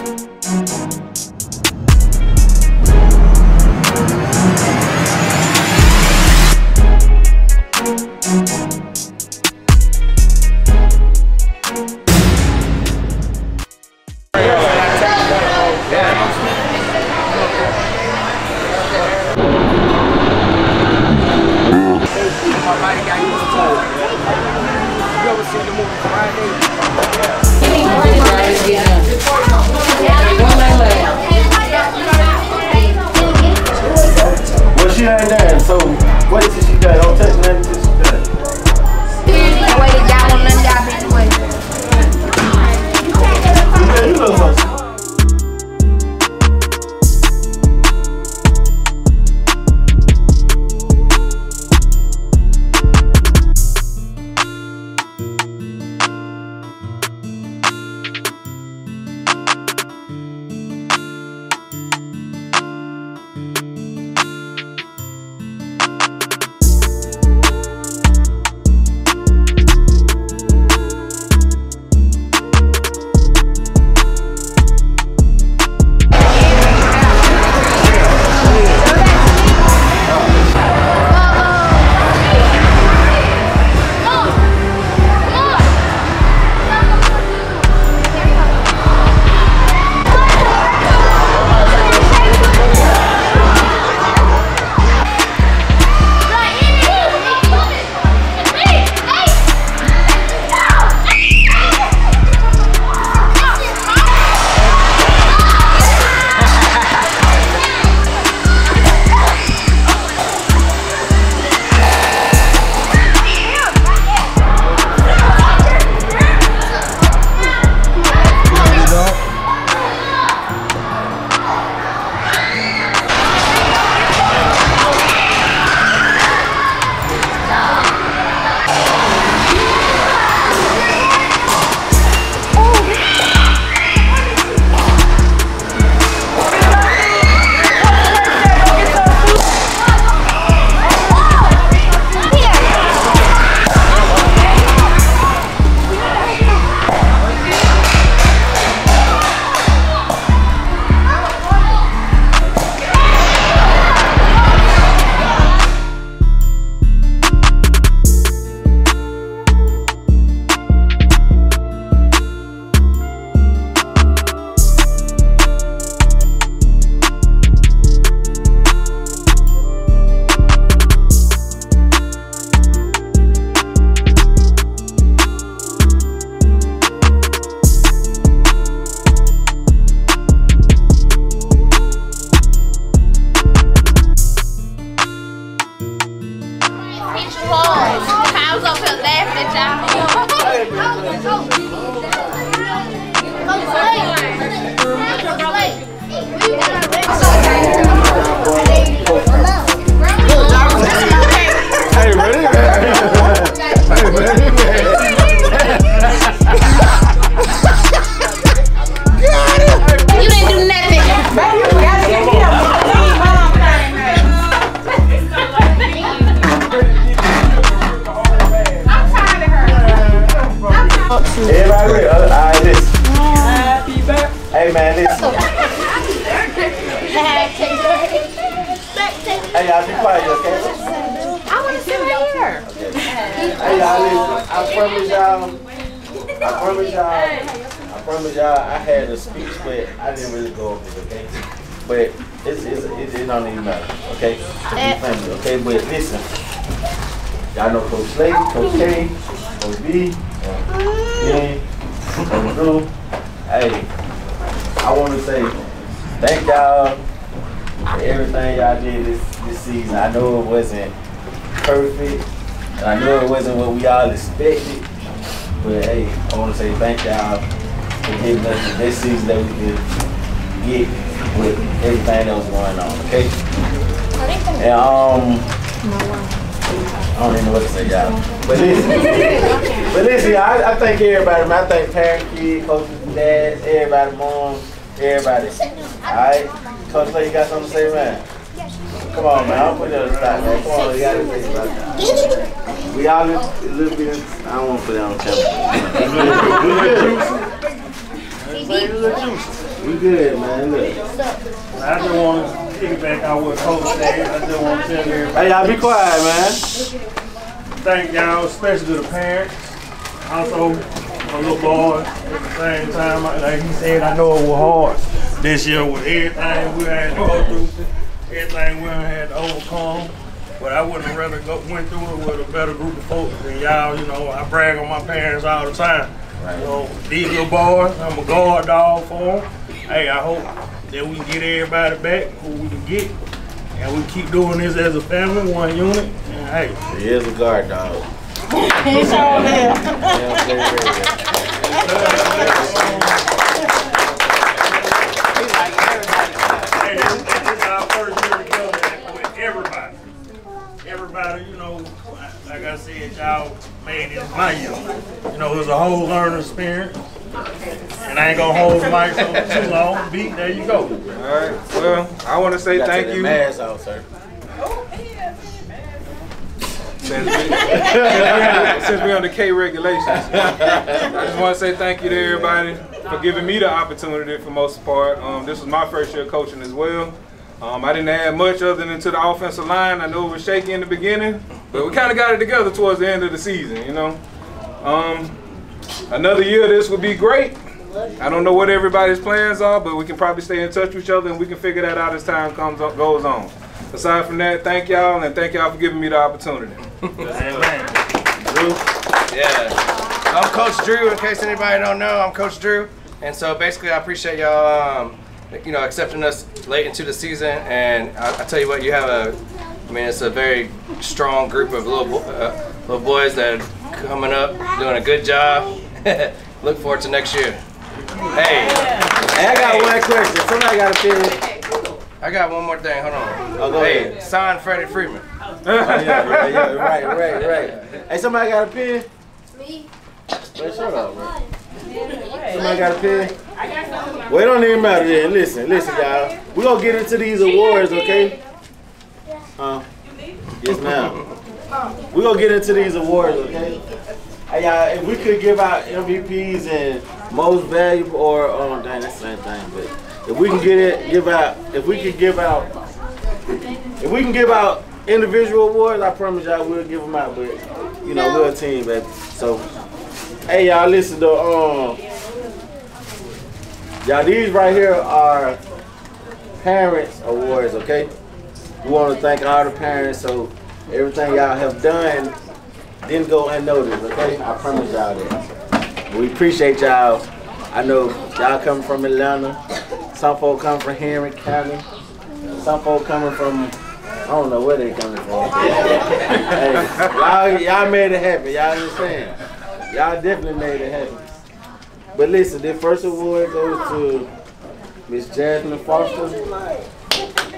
Well, y'all. I promise y'all. I had a speech, but I didn't really go over it, okay? But it's, it's, it, it don't even matter, okay? To be eh. funny, okay? But listen. Y'all know Coach Slade, Coach K, Coach B, uh, yeah, Coach Drew. Hey, I want to say thank y'all for everything y'all did this, this season. I know it wasn't perfect. and I know it wasn't what we all expected. But hey, I want to say thank y'all for giving us the best season that we could get with everything that was going on, okay? And um, I don't even know what to say, y'all. But listen, but listen, I, I thank everybody. I thank parent, kid, coaches, dads, everybody, mom, everybody. All right, Coach, Lee, you got something to say, man? Come on, man. I'll put it on the spot, man. Come on, you got to say that. We all live. I don't want to put it on camera. The juice. We good, man. Look. I just want to piggyback on what Coach said. I just want to tell everybody. Hey, y'all be quiet, man. Thank y'all, especially to the parents. Also, my little boy at the same time. Like he said, I know it was hard this year with everything we had to go through, everything we had to overcome. But I wouldn't have rather go, went through it with a better group of folks than y'all. You know, I brag on my parents all the time. You know, these little boys, I'm a guard dog for them. Hey, I hope that we can get everybody back who we can get. And we keep doing this as a family, one unit. And hey, He is a guard dog. He's all there. Yeah, very, very good. Hey, this, this is our first year together with everybody. Everybody, you know, like I said, y'all made it my year. You know, it was a whole learning experience. And I ain't gonna hold the mic for too long. Beat, there you go. All right. Well, I want to say Gotta thank take you. the mask off, sir. Since we, since we on the K regulations, I just want to say thank you to everybody for giving me the opportunity for most part. Um, this was my first year coaching as well. Um, I didn't add much other than to the offensive line. I know it was shaky in the beginning, but we kind of got it together towards the end of the season, you know. Um, another year, this would be great. I don't know what everybody's plans are, but we can probably stay in touch with each other and we can figure that out as time comes goes on. Aside from that, thank y'all and thank y'all for giving me the opportunity. Amen. Yeah. I'm Coach Drew, in case anybody don't know, I'm Coach Drew. And so basically I appreciate y'all um, you know, accepting us late into the season and I, I tell you what, you have a I mean it's a very strong group of little uh, little boys that are coming up, doing a good job. Look forward to next year. Hey, Hey, I got one question. Somebody got a pen. I got one more thing. Hold on. Oh, go hey, ahead. sign Freddie Freeman. Oh, yeah, yeah, yeah, right, right, right. Hey, somebody got a pen? Me. Man, shut up, man. Oh Somebody got a pen? Well, it don't even matter then. Listen, listen, y'all. We're going to get into these awards, okay? Huh? Yes, ma'am. We're going to get into these awards, okay? Hey, y'all, if we could give out MVPs and most valuable, or, oh, dang, that's the same thing, but if we can get it, give out, if we could give out, if we can give out individual awards, I promise y'all we'll give them out, but, you know, we're a team, baby. So, Hey y'all, listen to um, y'all. These right here are parents awards. Okay, we want to thank all the parents. So everything y'all have done didn't go unnoticed. Okay, I promise y'all that. We appreciate y'all. I know y'all coming from Atlanta. Some folk come from Henry County. Some folk coming from I don't know where they coming from. hey, y'all, y'all made it happen. Y'all understand? Y'all definitely made it happen. But listen, the first award goes to Miss Jasmine Foster.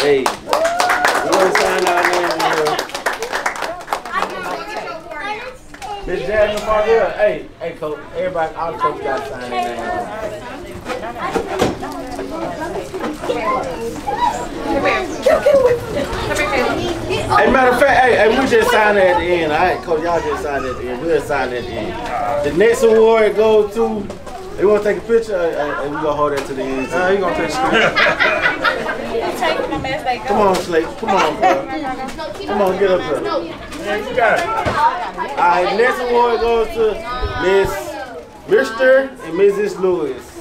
Hey, we gonna sign our name here. Miss Jasmine Foster. Hey, hey, coach. Everybody, all the coaches got to sign their name. Hey, matter of fact, hey, hey, we just signed it at the end. All right, coach, y'all just signed it at the end. We'll sign it at the end. The next award goes to. You want to take a picture? Uh, uh, we gonna hold that to the end. Nah, you gonna take a picture. Come on, Slate. Come on, bro. Come on, get up here. Yeah, you got it. All right, next award goes to Miss Mr. and Mrs. Lewis.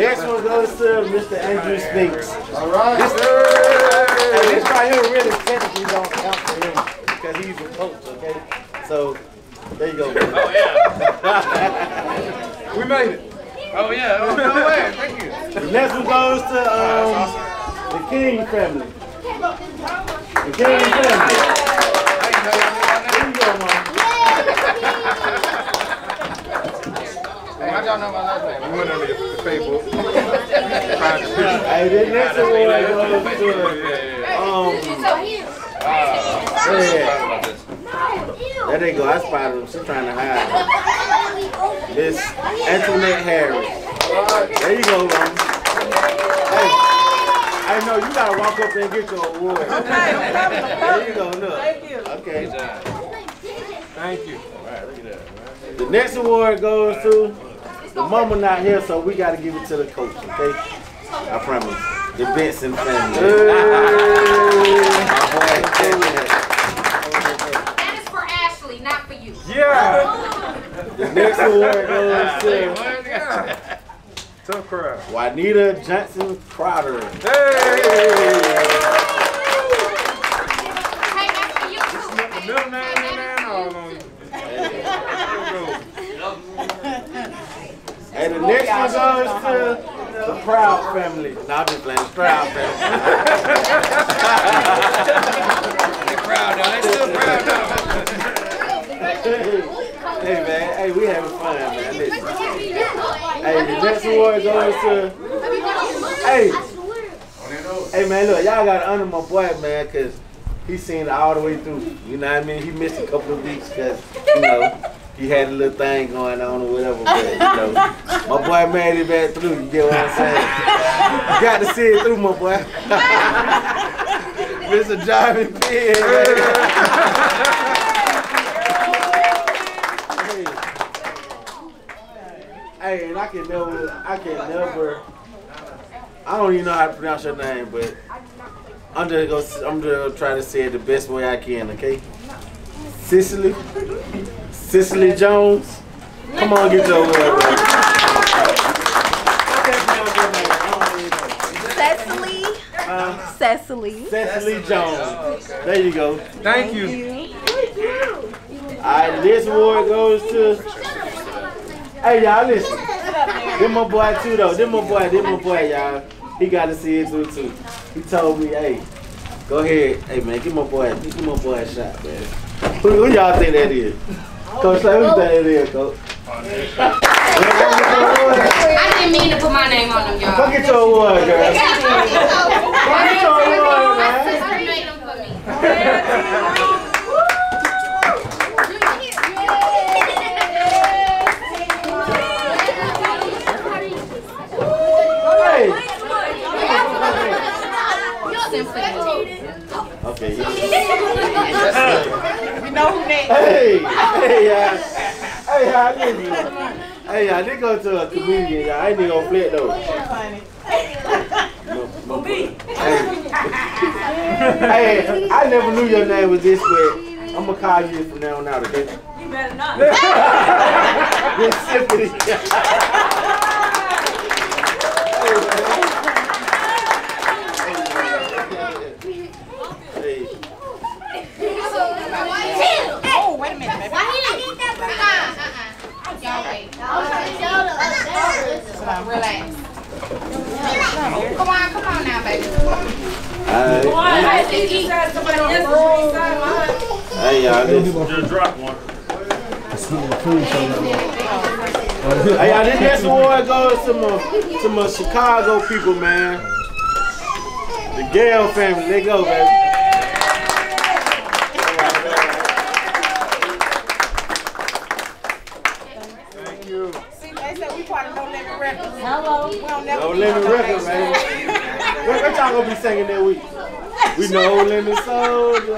Next one goes to Mr. Andrew Spinks. All right. Hey, this right here really technically don't count for him because he's a coach, okay? So, there you go. Oh yeah. We made it. Oh yeah. Oh, no way. Thank you. The next one goes to um, the King family. The King family. There you go, Mom. Hey, how y'all know my last name? We went on the the Facebook. Hey, the next award goes to um, yeah. There they go. I spotted them. She's trying to hide. Miss Antoinette Harris. There you go, Mom. Hey, I I know you gotta walk up there and get your award. Okay, I'm coming, I'm There you go, look. Thank you. Okay. Thank you. All right, look at that. The next award goes to the mama not here, so we gotta give it to the coach, okay? I promise. The Benson family. My boy, That is for Ashley, not for you. Yeah. The next award goes to Tough crowd. Juanita Johnson Crowder. Hey. Hey, that's for you too. Middle name and that all on you. And the next one goes to the Proud family. No, I'm just playing. The Proud family. They're proud though. They still proud though. hey man, hey, we having fun, man. Listen. Hey, the next award goes to. Hey, hey man, look, y'all gotta honor my boy, man, cause he seen it all the way through. You know what I mean? He missed a couple of weeks cause you know he had a little thing going on or whatever. But you know, my boy made it back through. You get what I'm saying? You got to see it through, my boy. Mr. Driving Penn. Hey, and I can never, I can never, I don't even know how to pronounce your name, but I'm just gonna, I'm just gonna try to say it the best way I can, okay? Cicely, Cicely Jones, come on, get your word. bro. I can't pronounce your name. I don't even know. Cecily. Cecily. Cecily Jones. There you go. Thank you. All right, this award goes to. Hey y'all, listen. This my boy too though. This my boy. This my boy, y'all. He got to see it through too. He told me, hey, go ahead. Hey man, give my boy, give my boy a shot, man. Who, who y'all think that is? Coach, say who you think that is, Coach? I didn't mean to put my name on them, y'all. Go get your award, girl. Go get your award, My man. sister made them for me. Hey. Simply. Okay. yeah. We know who next. Hey, hey, y'all. Hey, y'all, listen. Hey, y'all, they go to a comedian, y'all. I ain't even gonna flip though. Funny. Hey, I never knew your name was this, way. I'm gonna call you from now on out, okay? You better not. Miss Symphony. Hey, Oh, wait a minute, baby. Y'all wait. Relax. Come on, come on now, baby. alright. Hey, y'all, listen. Just drop one. Hey, y'all, this next award goes to my, to my Chicago people, man. The Gale family, they go, baby. Thank you. See, they said we part of No Limit Records. Hello. We don't never No limit record, man. What, what y'all gonna be singing that week? We no limit soldier.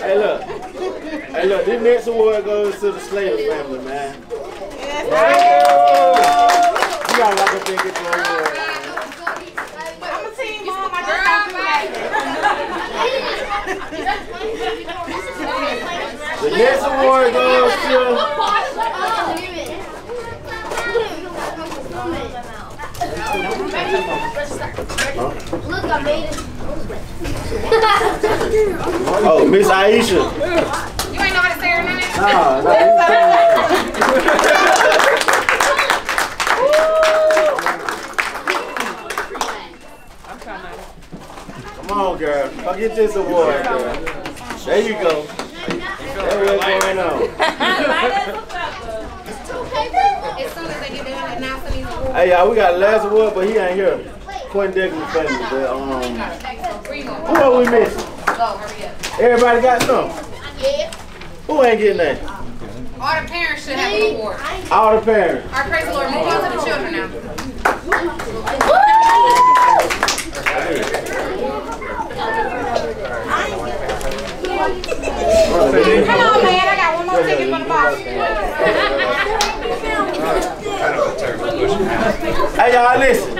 hey, look. Hey, look. This next award goes to the Slater family, man. Yes, You gotta like up there and get your award. I'm a team mom. I just don't do that. The next award goes to. Look, I made it. Oh, Miss Aisha. You ain't know how to say her name? Nah, nah, Come on, girl. Come get this award, girl. There you go. That's what's going on. As soon as they get done announcing these awards, Hey, y'all, we got last award, but he ain't here. Quentin Degley family. But, um, who are we missing? Go, hurry up. Everybody got some? Yeah. Who ain't getting that? All the parents should have an award. All the parents. Our praise the Lord. Move on to the children now. Come on, man. I got one more ticket for the box. Hey, y'all, listen.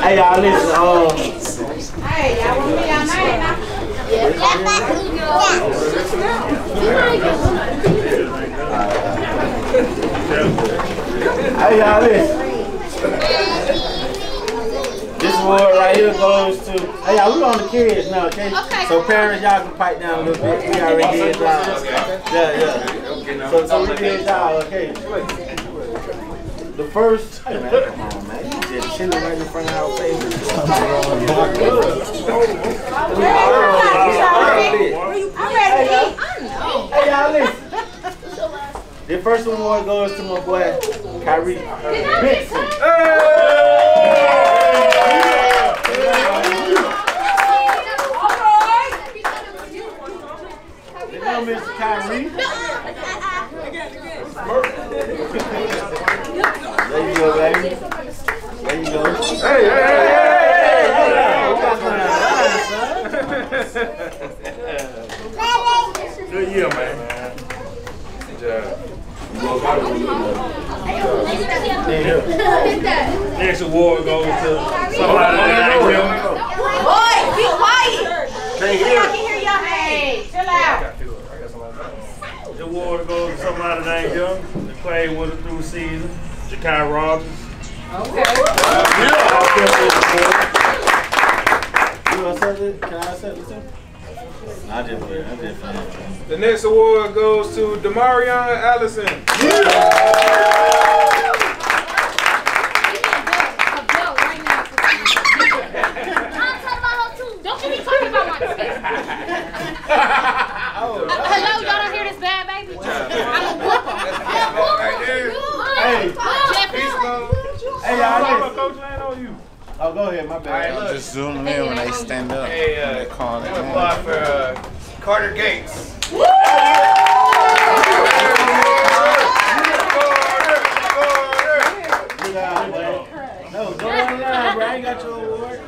Hey, y'all, listen. Um, Hey, y'all want me y'all name now? Hey y'all, this. This award right here goes to. Hey y'all, we on the kids now, okay? Okay. So parents, y'all can pipe down a little bit. We already did y'all. Yeah, yeah. So, so we did y'all, okay? The first. Hey man, come on, man. You just chilling right in front of our face. I'm ready to eat. Hey y'all, listen. The first award goes to my boy Kyrie Benson. You know Mr. Kyrie? There you go, baby. There you go. Hey, hey, hey, hey, Good year, man. Next award goes to somebody that I know. Boy, be quiet. I can hear y'all. Hey, chill out. The award goes to somebody named him that played with us through the season, Jakai Robbins. You accept it? Can I accept it too? I just playing. I just playing. The next award goes to Demarion Allison. Don't you be talking about my Hello, y'all don't hear this bad baby? I'm a whooper. Hey, hey, y'all listen. Coach, I know you. Oh, go ahead. My bad. Look, Just zoom in when they stand up. Hey, uh, they call it. I'm apply for uh, Carter Gates. Good job, man. No, go on the line, bro. I ain't got your award.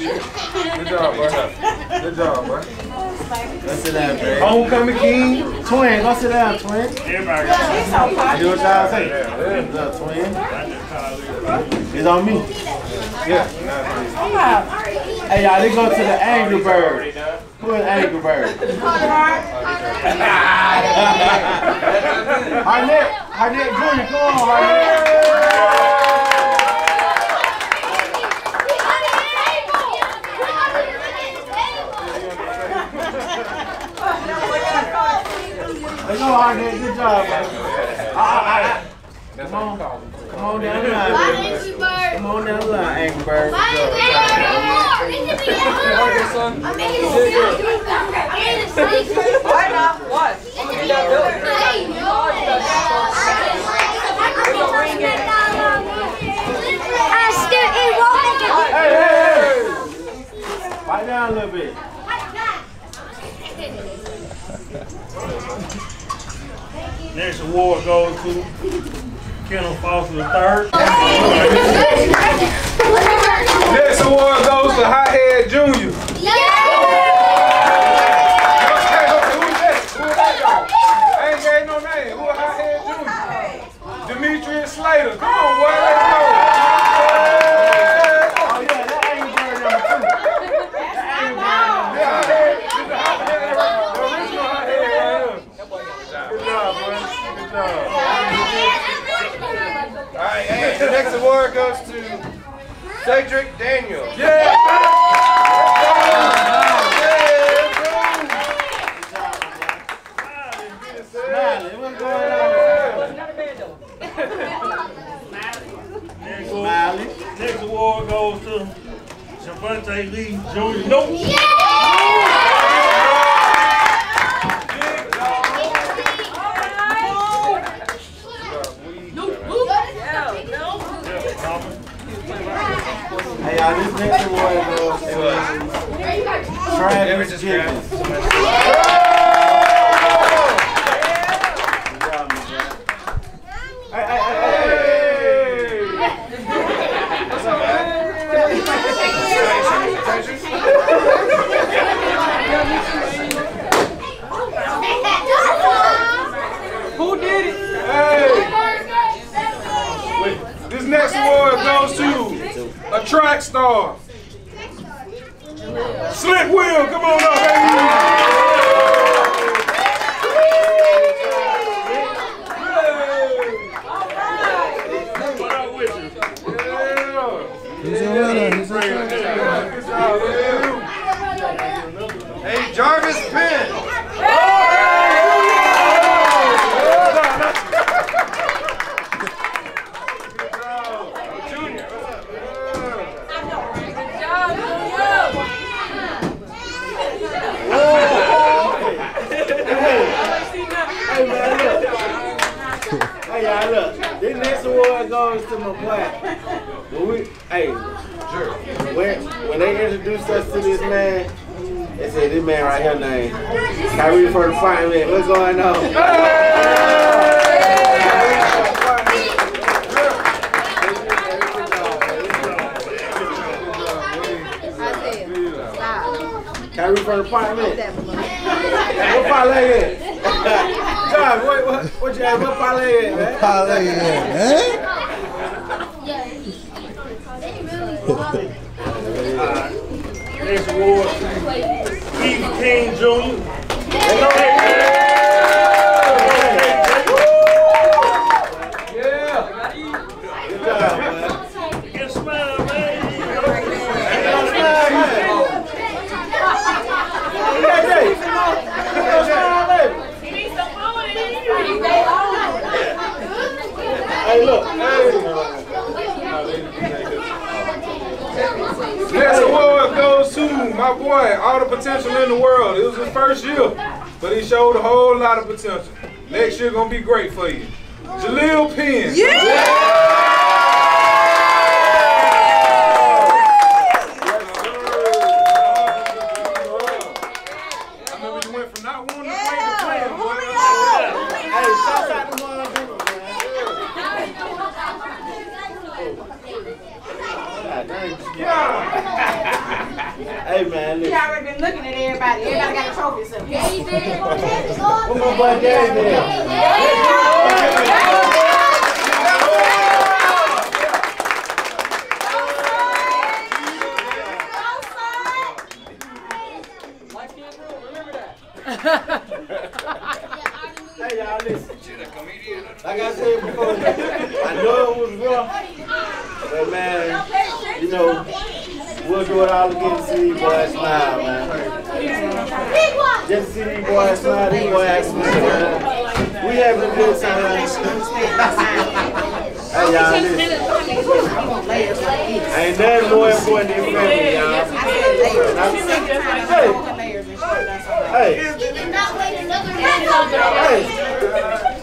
Good job, bro. Good job, bro. Go sit down, bro. Homecoming king. Twin, go sit down, twin. Everybody got You do what y'all say. What's up, twin? It's on me. Yeah. Hey, y'all, they go to the Angry Bird. Who is Angry Bird? Harnett, Harnett Jr., come on, Harnett. Let's go, Harnett. Good job, man. Come on. Come on down the line, baby. Come on down the line, Angry Bird. Good job. Hey, hey, hey. Pipe down a little bit. Next award goes to Kendall Foster III. Next award goes to Hothead Junior. Okay, y'all. This next award goes to Travis Gibbons. Right here name Kyrie for the fireman. What's going on? Kyrie for the fireman. What parlay at? John, what, what, what you have? What parlay at, man? Parlay, yeah. Next award, Smile, man. Hey, baby. Hey, look. My boy, all the potential in the world. It was his first year, but he showed a whole lot of potential. Next year gonna be great for you. Jaleel Penn. I remember you went from not wanting to play to playing, boy. Hey, shout out to my people, man. God dang. Hey, man, He listen. already been looking at everybody. Everybody got a trophy or something. What my boy Gary did? Hey, y'all, listen. Like I said before, I know it was rough, but man, you know, it was real. we'll do it all again see these boys smile, man. Just to see these boys smile, these boys ask me, man. We having a good time. Hey, y'all, listen. Ain't nothing more important than family, y'all. Hey, hey, hey.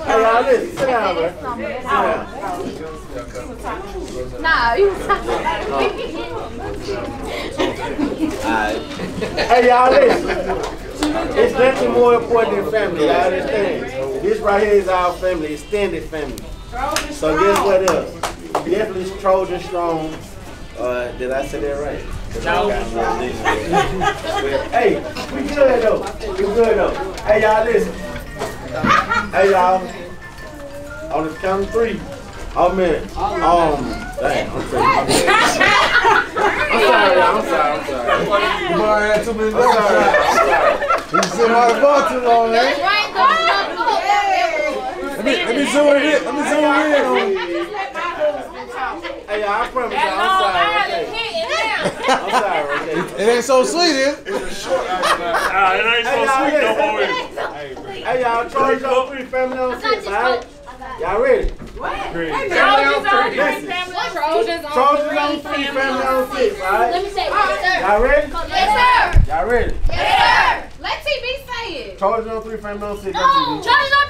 Hey, y'all, listen. Sit down, man. Sit down. Nah, you Hey, y'all, listen. It's nothing more important than family, y'all understand? This right here is our family, extended family. So guess what else? Definitely Trojan strong. Uh, did I say that right? No. hey, we good though. We good though. Hey, y'all, listen. Hey, y'all. On the count of three. Oh man. Um, dang, I'm sorry. I'm sorry, y'all. I'm sorry. I'm sorry. You might have too many I'm sorry. I'm sorry. You sitting on the ball too long, man. Let me, let me zoom in. Let me zoom in on Hey, y'all, I promise y'all, I'm sorry, okay? I'm sorry, okay? It ain't so sweet, is it? Ah, it ain't so Hey, sweet no y'all, more. Hey, y'all, Troy Show 3, family on six, alright? Y'all ready? Trojans on Trojans on three, family on six, alright? Let me say it. Yes, Y'all ready? sir. Yes, sir. Y'all ready? Yes, sir. Let TB say it. Trojans on three, family on six. No, Trojans on